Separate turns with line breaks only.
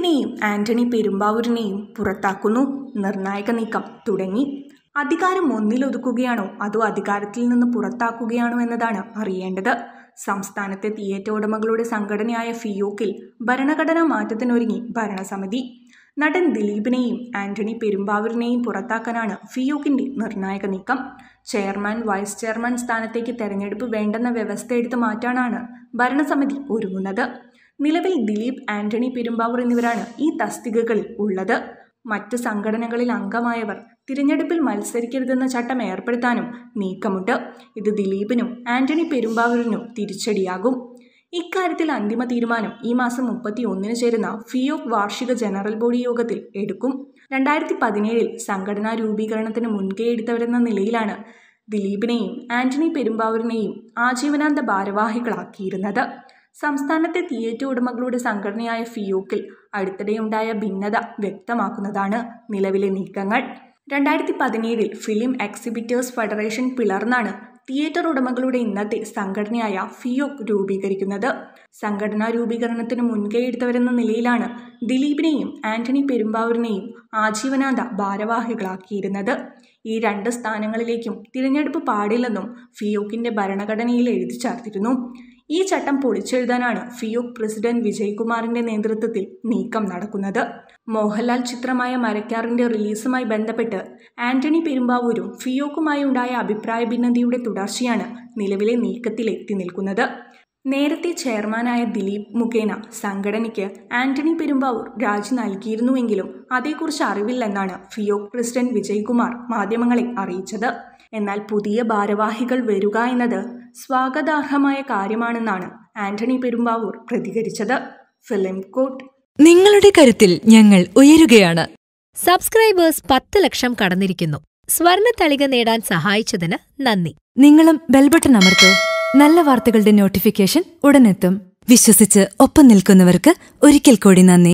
ദിലീപിനെയും ആന്റണി പെരുമ്പാവൂരിനെയും പുറത്താക്കുന്നു. നിർണായക നീക്കം തുടങ്ങി. അധികാരം ഒന്നിലൊതുക്കുകയാണോ? അതോ അധികാരത്തിൽ നിന്ന് പുറത്താക്കുകയാണോ എന്നതാണ് അറിയേണ്ടത്. സംസ്ഥാനത്തെ തിയേറ്റർ ഉടമകളുടെ സംഘടനയായ ഫിയോക്കിൽ ഭരണഘടനാ മാറ്റത്തിനൊരുങ്ങി ഭരണസമിതി. നടൻ ദിലീപിനെയും ആന്റണി പെരുമ്പാവൂരിനെയും പുറത്താക്കാനാണ് ഫിയോക്കിന്റെ നിർണായക നീക്കം. ചെയർമാൻ വൈസ് ചെയർമാൻ സ്ഥാനത്തേക്ക് തെരഞ്ഞെടുപ്പ് വേണ്ടെന്ന വ്യവസ്ഥ എടുത്തു മാറ്റാനാണ് ഭരണസമിതി ഒരുങ്ങുന്നത്. നിലവിൽ ദിലീപ് ആന്റണി പെരുമ്പാവൂർ എന്നിവരാണ് ഈ തസ്തികകളിൽ ഉള്ളത്. മറ്റ് സംഘടനകളിൽ അംഗമായവർ തിരഞ്ഞെടുപ്പിൽ മത്സരിക്കരുതെന്ന ചട്ടം ഏർപ്പെടുത്താനും നീക്കമുണ്ട്. ഇത് ദിലീപിനും ആന്റണി പെരുമ്പാവൂരിനും തിരിച്ചടിയാകും. ഇക്കാര്യത്തിൽ അന്തിമ തീരുമാനം ഈ മാസം മുപ്പത്തി ഒന്നിന് ചേരുന്ന ഫിയോക് വാർഷിക ജനറൽ ബോഡി യോഗത്തിൽ എടുക്കും. രണ്ടായിരത്തി പതിനേഴിൽ സംഘടനാ രൂപീകരണത്തിന് മുൻകൈ എടുത്തവരെന്ന നിലയിലാണ് ദിലീപിനെയും ആന്റണി പെരുമ്പാവൂരിനെയും ആജീവനാന്ത ഭാരവാഹികളാക്കിയിരുന്നത്. സംസ്ഥാനത്തെ തിയേറ്റർ ഉടമകളുടെ സംഘടനയായ ഫിയോക്കിൽ അടുത്തിടെയുണ്ടായ ഭിന്നത വ്യക്തമാക്കുന്നതാണ് നിലവിലെ നീക്കങ്ങൾ. രണ്ടായിരത്തി പതിനേഴിൽ ഫിലിം എക്സിബിറ്റേഴ്സ് ഫെഡറേഷൻ പിളർന്നാണ് തിയേറ്റർ ഉടമകളുടെ ഇന്നത്തെ സംഘടനയായ ഫിയോക് രൂപീകരിക്കുന്നത്. സംഘടനാ രൂപീകരണത്തിന് മുൻകൈ എടുത്തവരെന്ന നിലയിലാണ് ദിലീപിനെയും ആന്റണി പെരുമ്പാവൂരിനെയും ആജീവനാന്ത ഭാരവാഹികളാക്കിയിരുന്നത്. ഈ രണ്ട് സ്ഥാനങ്ങളിലേക്കും തിരഞ്ഞെടുപ്പ് പാടില്ലെന്നും ഫിയോക്കിന്റെ ഭരണഘടനയിൽ എഴുതി ചേർത്തിരുന്നു. ഈ ചട്ടം പൊളിച്ചെഴുതാനാണ് ഫിയോക് പ്രസിഡന്റ് വിജയ്കുമാറിന്റെ നേതൃത്വത്തിൽ നീക്കം നടക്കുന്നത്. മോഹൻലാൽ ചിത്രമായ മരക്കാറിന്റെ റിലീസുമായി ബന്ധപ്പെട്ട് ആന്റണി പെരുമ്പാവൂരും ഫിയോക്കുമായി ഉണ്ടായ അഭിപ്രായ ഭിന്നതയുടെ തുടർച്ചയാണ് നിലവിലെ നീക്കത്തിൽ എത്തി നിൽക്കുന്നത്. നേരത്തെ ചെയർമാനായ ദിലീപ് മുഖേന സംഘടനയ്ക്ക് ആന്റണി പെരുമ്പാവൂർ രാജി നൽകിയിരുന്നുവെങ്കിലും അതേക്കുറിച്ച് അറിവില്ലെന്നാണ് ഫിയോക് പ്രസിഡന്റ് വിജയ്കുമാർ മാധ്യമങ്ങളെ അറിയിച്ചത്. എന്നാൽ പുതിയ ഭാരവാഹികൾ വരിക എന്നത് സ്വാഗതാർഹമായ കാര്യമാണെന്നാണ് ആന്റണി പെരുമ്പാവൂർ പ്രതികരിച്ചത്. ഫിലിം കോട്ട്.
നിങ്ങളുടെ കരുത്തിൽ ഞങ്ങൾ ഉയരുകയാണ്.
സബ്സ്ക്രൈബേഴ്സ് പത്ത് ലക്ഷം കടന്നിരിക്കുന്നു. സ്വർണ തളിക നേടാൻ സഹായിച്ചതിന് നന്ദി.
നിങ്ങളും ബെൽബട്ടൺ അമർത്തോ. നല്ല വാർത്തകളുടെ നോട്ടിഫിക്കേഷൻ ഉടനെത്തും. വിശ്വസിച്ച് ഒപ്പം നിൽക്കുന്നവർക്ക് ഒരിക്കൽ കൂടി നന്ദി.